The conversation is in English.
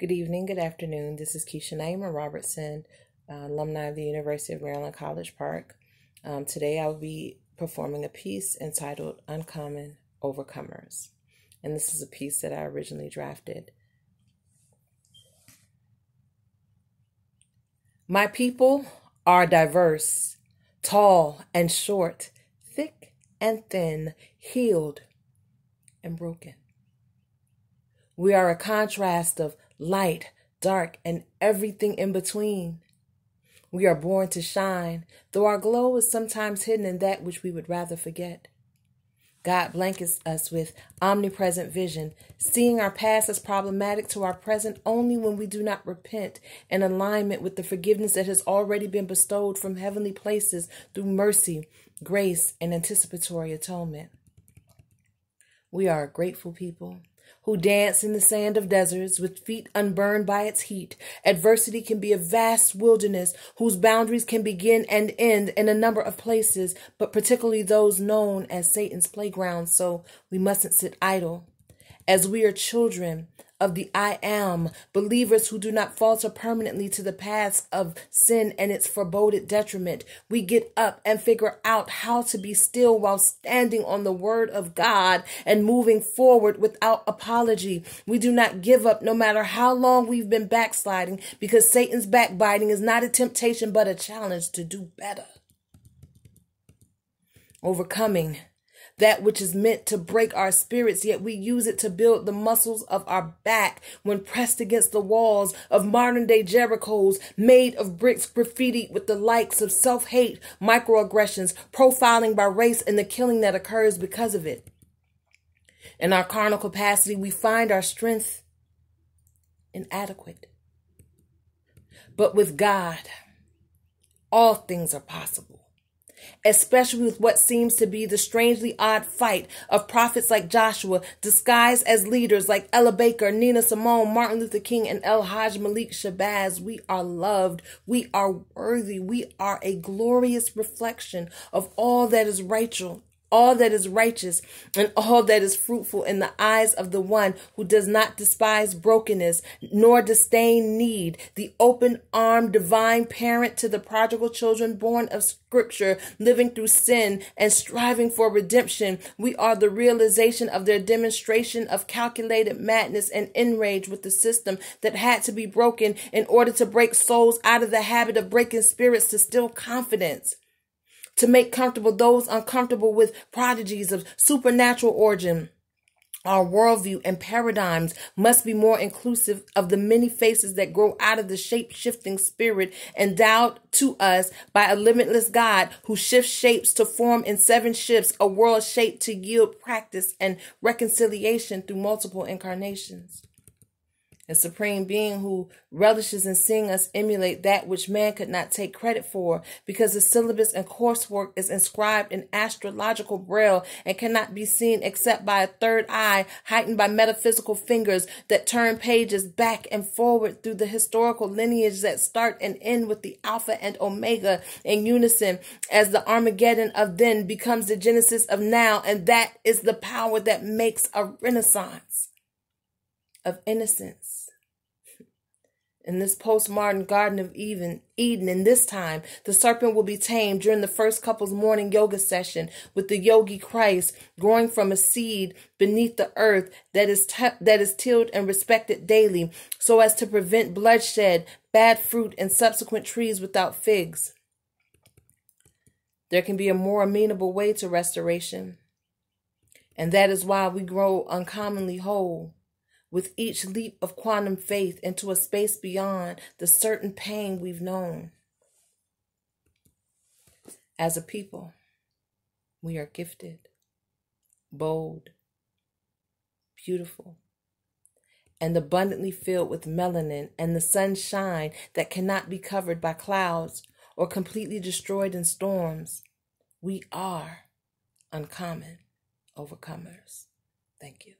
Good evening, good afternoon. This is Kesha Naima Robertson, uh, alumni of the University of Maryland College Park. Um, today I'll be performing a piece entitled Uncommon Overcomers. And this is a piece that I originally drafted. My people are diverse, tall and short, thick and thin, healed and broken. We are a contrast of light, dark, and everything in between. We are born to shine, though our glow is sometimes hidden in that which we would rather forget. God blankets us with omnipresent vision, seeing our past as problematic to our present only when we do not repent in alignment with the forgiveness that has already been bestowed from heavenly places through mercy, grace, and anticipatory atonement. We are a grateful people who dance in the sand of deserts with feet unburned by its heat. Adversity can be a vast wilderness whose boundaries can begin and end in a number of places, but particularly those known as Satan's playground, so we mustn't sit idle. As we are children, of the I am, believers who do not falter permanently to the paths of sin and its foreboded detriment. We get up and figure out how to be still while standing on the word of God and moving forward without apology. We do not give up no matter how long we've been backsliding because Satan's backbiting is not a temptation but a challenge to do better. Overcoming that which is meant to break our spirits, yet we use it to build the muscles of our back when pressed against the walls of modern day Jerichos made of bricks graffitied with the likes of self hate, microaggressions, profiling by race, and the killing that occurs because of it. In our carnal capacity, we find our strength inadequate. But with God, all things are possible especially with what seems to be the strangely odd fight of prophets like Joshua, disguised as leaders like Ella Baker, Nina Simone, Martin Luther King, and El Hajj Malik Shabazz. We are loved. We are worthy. We are a glorious reflection of all that is righteous all that is righteous and all that is fruitful in the eyes of the one who does not despise brokenness nor disdain need, the open armed divine parent to the prodigal children born of scripture, living through sin and striving for redemption. We are the realization of their demonstration of calculated madness and enrage with the system that had to be broken in order to break souls out of the habit of breaking spirits to still confidence to make comfortable those uncomfortable with prodigies of supernatural origin. Our worldview and paradigms must be more inclusive of the many faces that grow out of the shape shifting spirit endowed to us by a limitless God who shifts shapes to form in seven shifts, a world shaped to yield practice and reconciliation through multiple incarnations a supreme being who relishes in seeing us emulate that which man could not take credit for because the syllabus and coursework is inscribed in astrological braille and cannot be seen except by a third eye heightened by metaphysical fingers that turn pages back and forward through the historical lineage that start and end with the alpha and omega in unison as the armageddon of then becomes the genesis of now. And that is the power that makes a renaissance of innocence. In this postmodern Garden of Eden, Eden, in this time, the serpent will be tamed during the first couple's morning yoga session with the yogi Christ growing from a seed beneath the earth that is that is tilled and respected daily, so as to prevent bloodshed, bad fruit, and subsequent trees without figs. There can be a more amenable way to restoration, and that is why we grow uncommonly whole with each leap of quantum faith into a space beyond the certain pain we've known. As a people, we are gifted, bold, beautiful, and abundantly filled with melanin and the sunshine that cannot be covered by clouds or completely destroyed in storms. We are uncommon overcomers. Thank you.